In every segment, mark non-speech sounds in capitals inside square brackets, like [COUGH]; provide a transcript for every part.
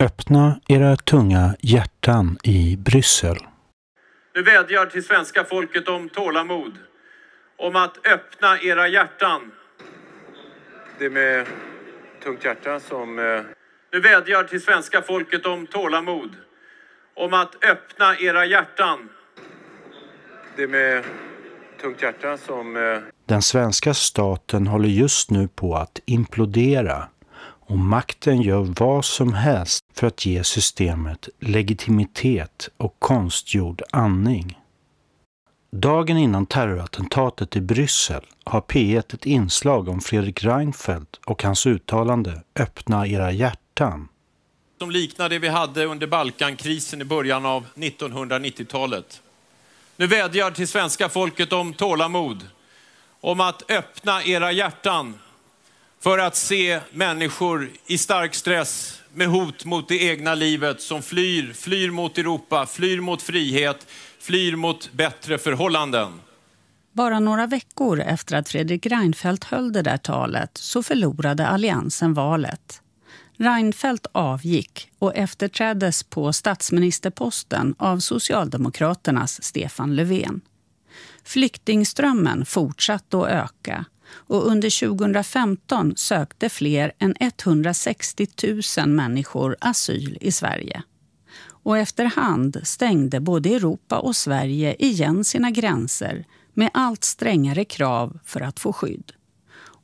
Öppna era tunga hjärtan i Bryssel. Nu vädjar till svenska folket om tålamod. Om att öppna era hjärtan. Det är med tungt hjärta som... Eh, Nu vädjar till svenska folket om tålamod. Om att öppna era hjärtan. det är med tungt hjärta som... eh, Den svenska staten håller just nu på att implodera och makten gör vad som helst för att ge systemet legitimitet och konstgjord andning. Dagen innan terrorattentatet i Bryssel har P1 ett inslag om Fredrik Reinfeldt och hans uttalande ”Öppna era hjärtan”. Som liknar det vi hade under Balkankrisen i början av 1990-talet. Nu vädjar till svenska folket om tålamod. Om att öppna era hjärtan för att se människor i stark stress med hot mot det egna livet som flyr, flyr mot Europa, flyr mot frihet, flyr mot bättre förhållanden. Bara några veckor efter att Fredrik Reinfeldt höll det där talet så förlorade Alliansen valet. Reinfeldt avgick och efterträddes på statsministerposten av Socialdemokraternas Stefan Löfven. Flyktingströmmen fortsatte att öka och under 2015 sökte fler än 160 000 människor asyl i Sverige. Och efterhand stängde både Europa och Sverige igen sina gränser med allt strängare krav för att få skydd.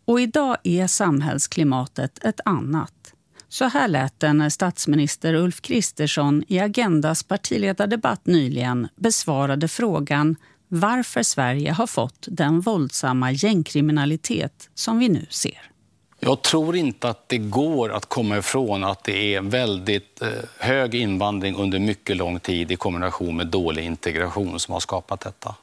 Och idag är samhällsklimatet ett annat. Så här lät det när statsminister Ulf Kristersson i Agendas partiledardebatt nyligen besvarade frågan varför Sverige har fått den våldsamma gängkriminalitet som vi nu ser. Jag tror inte att det går att komma ifrån att det är väldigt eh, hög invandring under mycket lång tid i kombination med dålig integration som har skapat detta.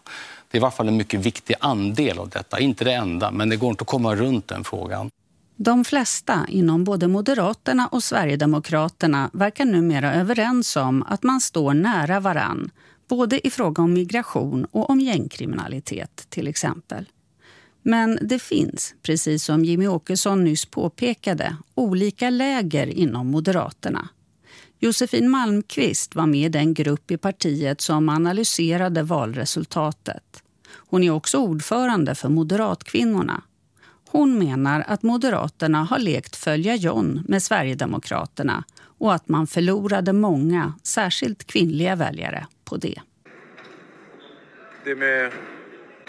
Det är i varje fall en mycket viktig andel av detta. Inte det enda, men det går inte att komma runt den frågan. De flesta inom både Moderaterna och Sverigedemokraterna verkar numera överens om att man står nära varann både i fråga om migration och om gängkriminalitet till exempel. Men det finns, precis som Jimmy Åkesson nyss påpekade, olika läger inom Moderaterna. Josefin Malmqvist var med i den grupp i partiet som analyserade valresultatet. Hon är också ordförande för Moderatkvinnorna. Hon menar att Moderaterna har lekt följa John med Sverigedemokraterna och att man förlorade många, särskilt kvinnliga väljare, på det. Det är med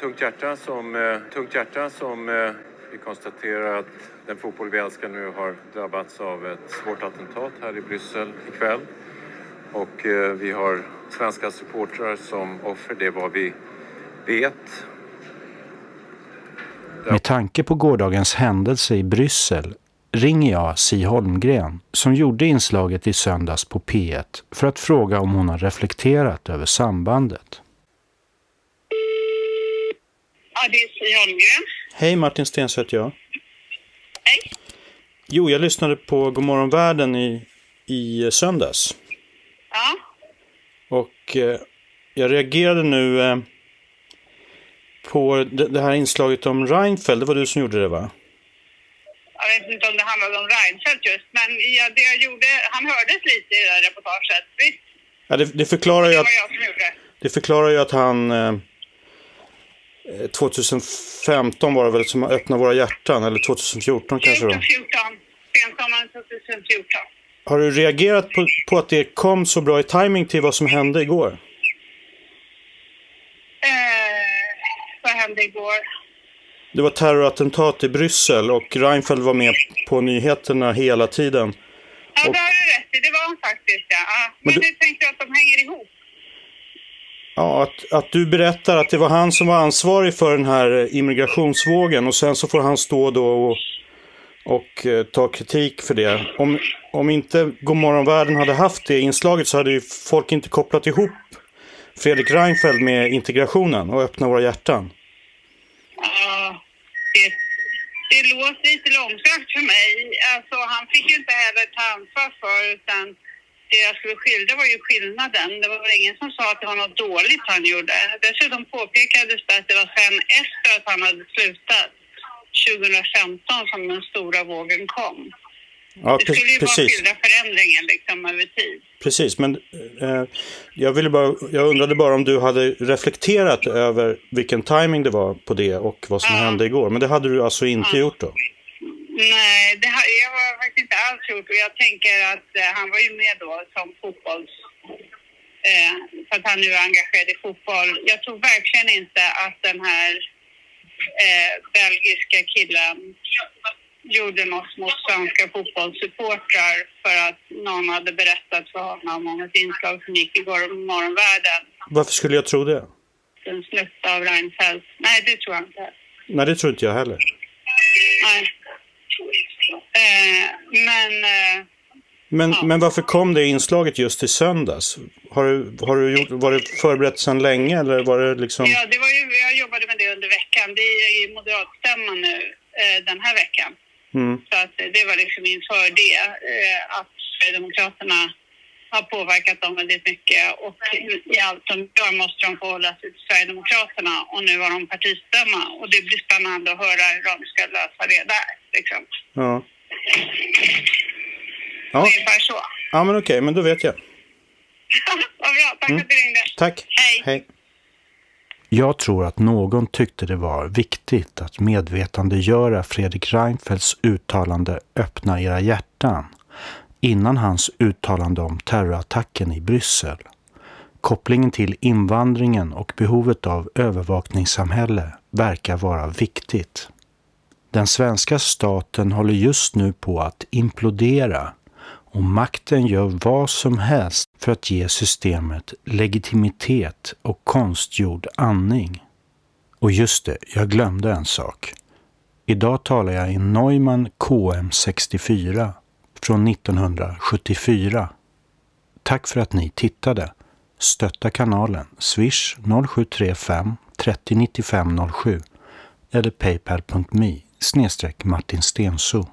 tungt hjärta som, eh, tungt hjärta som eh, vi konstaterar att den fotboll vi älskar nu har drabbats av ett svårt attentat här i Bryssel ikväll. Och eh, vi har svenska supportrar som offer, det är vad vi vet. Med tanke på gårdagens händelse i Bryssel ringer jag Si Holmgren som gjorde inslaget i söndags på P1 för att fråga om hon har reflekterat över sambandet. Ja, det är Si Holmgren. Hej Martin Stensö heter jag. Hej. Jo, jag lyssnade på Godmorgon världen i, i söndags. Ja, Och eh, jag reagerade nu eh, på det, det här inslaget om Reinfeldt. Det var du som gjorde det va? Jag vet inte om det handlade om Reinfeldt just, men ja, det jag gjorde, han hördes lite i det här reportaget. Visst, Ja, det, det, förklarar ju det att, var jag som gjorde det. det förklarar ju att han eh, 2015 var det väl som öppnade våra hjärtan, eller 2014 kanske då. 2014, sensommaren 2014. Har du reagerat på, på att det kom så bra i timing till vad som hände igår? Eh, vad hände igår? Det var terrorattentat i Bryssel och Reinfeldt var med på nyheterna hela tiden. Ja, Och- det har du rätt i. Det var han faktiskt, ja. ja. Men, Men du- nu tänkte jag att de hänger ihop. Ja, att, att du berättar att det var han som var ansvarig för den här immigrationsvågen och sen så får han stå då och, och eh, ta kritik för det. Om, om inte Godmorgon världen hade haft det inslaget så hade ju folk inte kopplat ihop Fredrik Reinfeldt med integrationen och öppna våra hjärtan. Det, det låter lite långsökt för mig. Alltså, han fick ju inte heller ta ansvar för utan det jag skulle skildra var ju skillnaden. Det var väl ingen som sa att det var något dåligt han gjorde. Dessutom påpekades det att det var sen efter att han hade slutat 2015 som den stora vågen kom. Ja, det skulle ju precis. vara skilda förändringar liksom över tid. Precis, men eh, jag, ville bara, jag undrade bara om du hade reflekterat över vilken timing det var på det och vad som Ja. hände igår. Men det hade du alltså inte gjort då? Nej, det har jag har faktiskt inte alls gjort och jag tänker att eh, han var ju med då som fotbolls... Eh, för att han nu är engagerad i fotboll. Jag tror verkligen inte att den här eh, belgiska killen gjorde något mot svenska fotbollssupportrar för att någon hade berättat för honom om ett inslag som gick igår om morgonvärlden. Varför skulle jag tro det? En snutt av Reinfeldt. Nej, det tror jag inte. Nej, det tror inte jag heller. Nej. Eh, men... Eh, Men, Ja. men varför kom det inslaget just i söndags? Har du, har du gjort, var det förberett sedan länge eller var det liksom... Ja, det var ju, jag jobbade med det under veckan. Det är ju moderatstämman nu eh, den här veckan. Mm. Så att det var liksom inför det eh, att Sverigedemokraterna har påverkat dem väldigt mycket och i allt de gör måste de förhålla sig till Sverigedemokraterna och nu har de partistämma och det blir spännande att höra hur de ska lösa det där. Liksom. Ja. Ja, Ungefär så. ja men okej, men då vet jag. [LAUGHS] Vad bra, tack för att du ringde. Tack. Hej. Hej. Jag tror att någon tyckte det var viktigt att medvetandegöra Fredrik Reinfeldts uttalande Öppna era hjärtan innan hans uttalande om terrorattacken i Bryssel. Kopplingen till invandringen och behovet av övervakningssamhälle verkar vara viktigt. Den svenska staten håller just nu på att implodera och makten gör vad som helst för att ge systemet legitimitet och konstgjord andning. Och just det, jag glömde en sak. Idag talar jag i Neumann KM64 från 1974. Tack för att ni tittade. Stötta kanalen swish 0735 30 95 07 eller paypal.me snedstreck Martin Stensson.